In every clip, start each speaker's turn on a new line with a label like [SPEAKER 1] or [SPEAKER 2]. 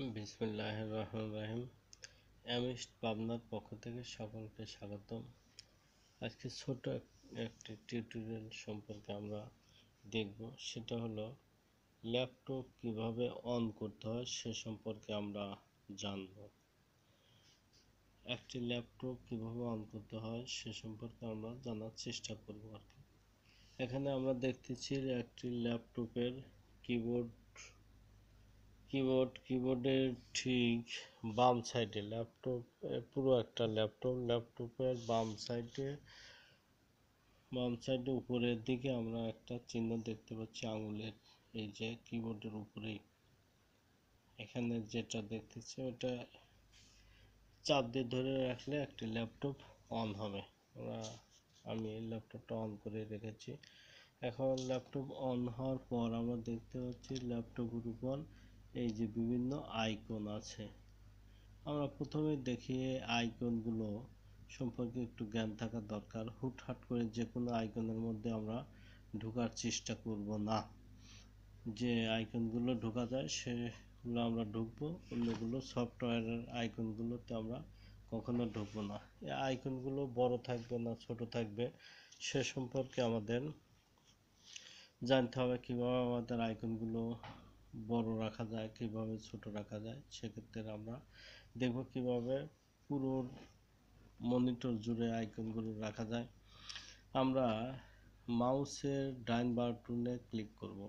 [SPEAKER 1] বিসমিল্লাহ রহমান রাহিম। অ্যামিস্ট পাবনার পক্ষ থেকে সকলকে স্বাগতম। আজকে ছোট একটি টিউটোরিয়াল সম্পর্কে আমরা দেখব। সেটা হলো, ল্যাপটপ কীভাবে অন করতে হয় সে সম্পর্কে আমরা জানব। একটি ল্যাপটপ কীভাবে অন করতে হয় সে সম্পর্কে আমরা জানার চেষ্টা করব আর কি। এখানে আমরা দেখতেছি একটি ল্যাপটপের কিবোর্ড কিবোর্ড কিবোর্ডের ঠিক বাম সাইডে ল্যাপটপ পুরো একটা ল্যাপটপ ল্যাপটপের বাম সাইডে বাম সাইডে উপরের দিকে আমরা একটা চিহ্ন দেখতে পাচ্ছি আঙুলের, এই যে কিবোর্ডের উপরেই। এখানে যেটা দেখতেছি ওটা চাপ দিয়ে ধরে রাখলে একটি ল্যাপটপ অন হবে। আমরা, আমি এই ল্যাপটপটা অন করে রেখেছি। এখন ল্যাপটপ অন হওয়ার পর আমরা দেখতে পাচ্ছি ল্যাপটপের উপর এই যে বিভিন্ন আইকন আছে। আমরা প্রথমে দেখি আইকনগুলো সম্পর্কে একটু জ্ঞান থাকা দরকার। হুটহাট করে যে কোনো আইকনের মধ্যে আমরা ঢোকার চেষ্টা করব না। যে আইকনগুলো ঢোকা যায়, সেগুলো আমরা ঢুকবো। অন্যগুলো সফটওয়্যারের আইকনগুলোতে আমরা কখনো ঢুকবো না। এই আইকনগুলো বড় থাকবে না, ছোট থাকবে, সে সম্পর্কে আমাদের জানতে হবে কীভাবে আমাদের আইকনগুলো বড় রাখা যায়, কীভাবে ছোট রাখা যায়, সেক্ষেত্রে আমরা দেখব কীভাবে পুরো মনিটর জুড়ে আইকনগুলো রাখা যায়। আমরা মাউসের ডাইন বাটনে ক্লিক করব।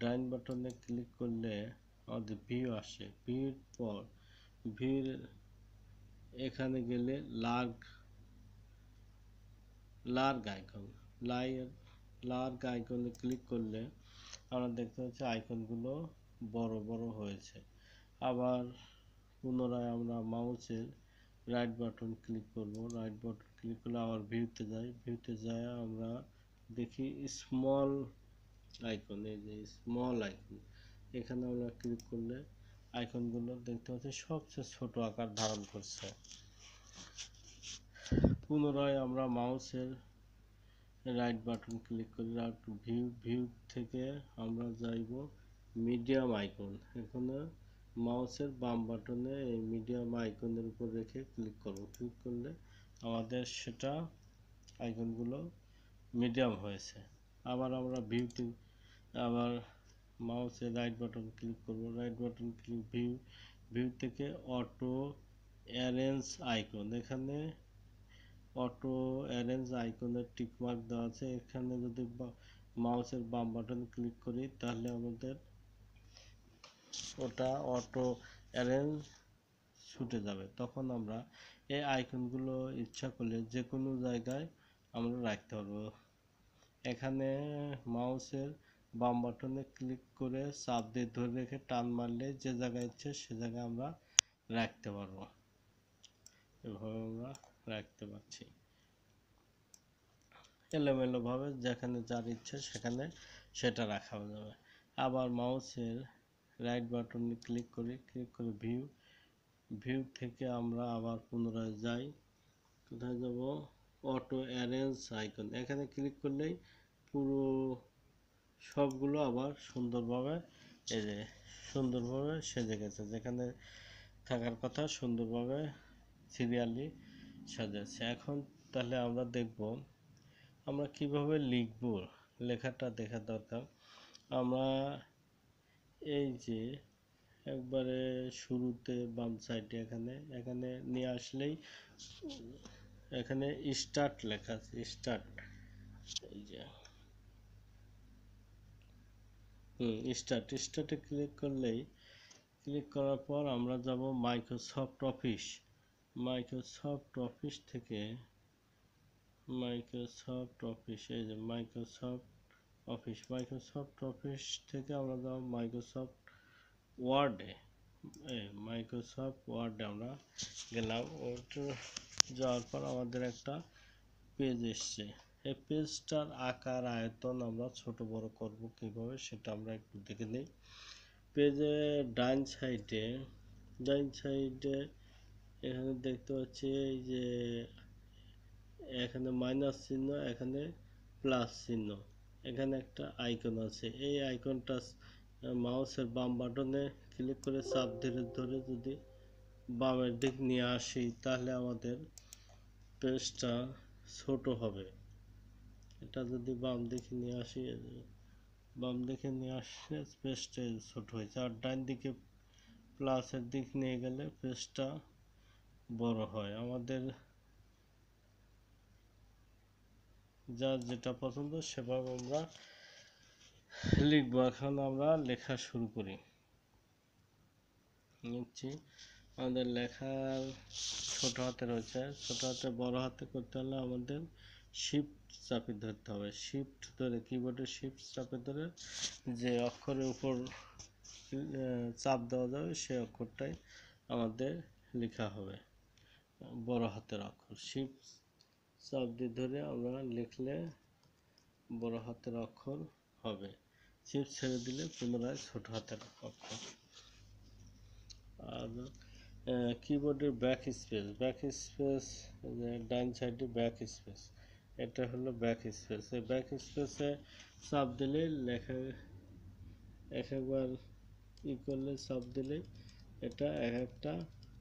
[SPEAKER 1] ডাইন বাটনে ক্লিক করলে আমাদের ভিউ আসে। ভিউর পর ভিউর এখানে গেলে লার্গ লার্গ আইকন লাইয়ের লার্গ আইকনে ক্লিক করলে আমরা দেখতে পাচ্ছি আইকনগুলো বড় বড় হয়েছে। আবার পুনরায় আমরা মাউসের রাইট বাটন ক্লিক করব। রাইট বাটন ক্লিক করলে আবার ভিউতে যাই ভিউতে যায়, আমরা দেখি স্মল আইকন এই যে স্মল আইকন এখানে আমরা ক্লিক করলে আইকনগুলো দেখতে পাচ্ছি সবচেয়ে ছোট আকার ধারণ করছে। পুনরায় আমরা মাউসের রাইট বাটন ক্লিক করি আর ভিউ ভিউ থেকে আমরা যাইব মিডিয়াম আইকন এখানে মাউসের বাম বাটনে এই মিডিয়াম আইকনের উপর রেখে ক্লিক করব। ক্লিক করলে আমাদের সেটা আইকনগুলো মিডিয়াম হয়েছে। আবার আমরা ভিউতে আবার মাউসের রাইট বাটন ক্লিক করব। Right button click view view থেকে অটো অ্যারেঞ্জ আইকন এখানে অটো অ্যারেঞ্জ আইকনের টিক মার্ক দেওয়া আছে। এখানে যদি মাউসের বাম বাটন ক্লিক করি, তাহলে আমাদের ওটা অটো অ্যারেঞ্জ ছুটে যাবে। তখন আমরা এই আইকনগুলো ইচ্ছা করলে যে কোনো জায়গায় আমরা রাখতে পারব। এখানে মাউসের বাম বাটনে ক্লিক করে চাপ দিয়ে ধরে রেখে টান মারলে যে জায়গায় ইচ্ছে সে জায়গায় আমরা রাখতে পারব। এভাবে আমরা রাখতে পারছি। এলোমেলোভাবে যেখানে যার ইচ্ছে সেখানে সেটা রাখা যাবে। আবার মাউসের রাইট বাটনে ক্লিক করি ক্লিক করে ভিউ ভিউ থেকে আমরা আবার পুনরায় যাই। কোথায় যাব? অটো অ্যারেঞ্জ আইকন এখানে ক্লিক করলেই পুরো সবগুলো আবার সুন্দরভাবে এই যে সুন্দরভাবে সেজে গেছে। যেখানে থাকার কথা সুন্দরভাবে সিরিয়ালি সাজাচ্ছে। এখন তাহলে আমরা দেখব, আমরা কীভাবে লিখব লেখাটা দেখা দরকার। আমরা এই যে একবারে শুরুতে বাম সাইডে এখানে এখানে নিয়ে আসলেই এখানে স্টার্ট লেখা আছে স্টার্ট এই যে। হুম স্টার্ট স্টার্টে ক্লিক করলেই ক্লিক করার পর আমরা যাব মাইক্রোসফট অফিস মাইক্রোসফট অফিস থেকে মাইক্রোসফট অফিস, এই যে মাইক্রোসফট অফিস মাইক্রোসফট অফিস থেকে আমরা যাব মাইক্রোসফট ওয়ার্ডে। মাইক্রোসফট ওয়ার্ডে আমরা গেলাম। ওটা যাওয়ার পর আমাদের একটা পেজ এসছে। এই পেজটার আকার, আয়তন আমরা ছোট বড় করব কীভাবে সেটা আমরা একটু দেখে নিই। পেজে ডান সাইডে ডান সাইডে এখানে দেখতে পাচ্ছি যে, এখানে মাইনাস চিহ্ন, এখানে প্লাস চিহ্ন। এখানে একটা আইকন আছে। এই আইকনটা মাউসের বাম বাটনে ক্লিক করে চাপ ধরে ধরে যদি বামের দিক নিয়ে আসি, তাহলে আমাদের পেজটা ছোট হবে। এটা যদি বাম দিকে নিয়ে আসি বাম দিকে নিয়ে আসলে পেজটা ছোট হয়েছে আর ডান দিকে প্লাসের দিক নিয়ে গেলে পেজটা বড় হয়। আমাদের যার যেটা পছন্দ, সেভাবে আমরা লিখব। এখন আমরা লেখা শুরু করি। নিচ্ছি। আমাদের লেখার ছোট হাতে রয়েছে। ছোট হাতে, বড় হাতে করতে হলে আমাদের শিফট চাপে ধরতে হবে। শিফট ধরে কিবোর্ডে শিফট চাপে ধরে যে অক্ষরের উপর চাপ দেওয়া যাবে, সেই অক্ষরটাই আমাদের লেখা হবে। বড় হাতের অক্ষর শিফট চাপ দিয়ে ধরে আমরা লিখলে বড় হাতের অক্ষর হবে। শিফট ছেড়ে দিলে পুনরায় ছোট হাতের অক্ষর। আর কিবোর্ডের ব্যাক স্পেস ব্যাক স্পেস ডান সাইডে ব্যাক স্পেস এটা হলো ব্যাক স্পেস এই ব্যাক স্পেসে চাপ দিলে লেখা এক একবার ই করলে চাপ দিলে এটা এক একটা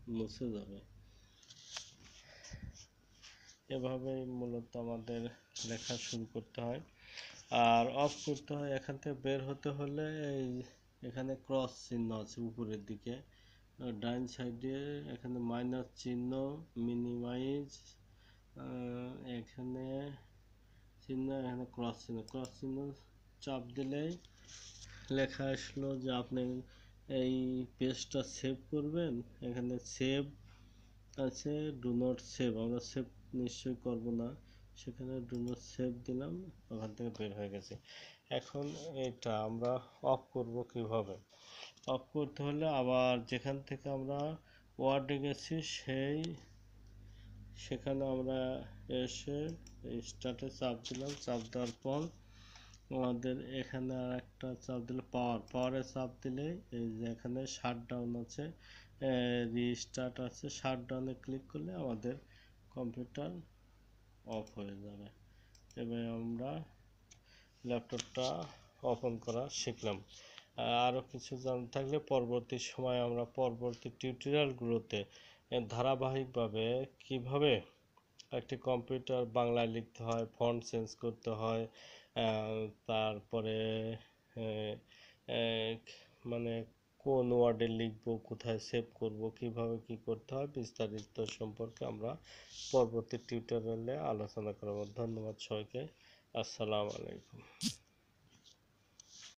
[SPEAKER 1] মুছে যাবে। এভাবেই মূলত আমাদের লেখা শুরু করতে হয়। আর অফ করতে হয় এখান থেকে বের হতে হলে এই এখানে ক্রস চিহ্ন আছে উপরের দিকে। ডান সাইডে এখানে মাইনাস চিহ্ন মিনিমাইজ এখানে চিহ্ন, এখানে ক্রস চিহ্ন। ক্রস চিহ্ন চাপ দিলেই লেখা আসলো যে আপনি এই পেজটা সেভ করবেন। এখানে সেভ আছে ডু নট সেভ আমরা সেভ নিশ্চয়ই করব না। সেখানে ডু নট সেভ দিলাম, ওখান থেকে বের হয়ে গেছে। এখন এটা আমরা অফ করব কীভাবে? অফ করতে হলে আবার যেখান থেকে আমরা ওয়ার্ডে গেছি সেই, সেখানে আমরা এসে স্টার্টে চাপ দিলাম। চাপ দেওয়ার পর আমাদের এখানে আর একটা চাপ দিলে পাওয়ার পাওয়ারে চাপ দিলে এই যে এখানে শাট ডাউন আছে রিস্টার্ট আছে শাট ডাউনে ক্লিক করলে আমাদের কম্পিউটার অফ হয়ে যাবে। এবার আমরা ল্যাপটপটা ওপেন করা শিখলাম। আরও কিছু জানতে থাকলে পরবর্তী সময় আমরা পরবর্তী টিউটোরিয়ালগুলোতে ধারাবাহিকভাবে কীভাবে একটি কম্পিউটার বাংলায় লিখতে হয়, ফন্ট চেঞ্জ করতে হয় তারপরে মানে কোন ওয়ার্ডে লিখব, কোথায় সেভ করব, কীভাবে কি করতে হয় বিস্তারিত সম্পর্কে আমরা পরবর্তী টিউটোরিয়ালে আলোচনা করব। ধন্যবাদ সবাইকে। আসসালামু আলাইকুম।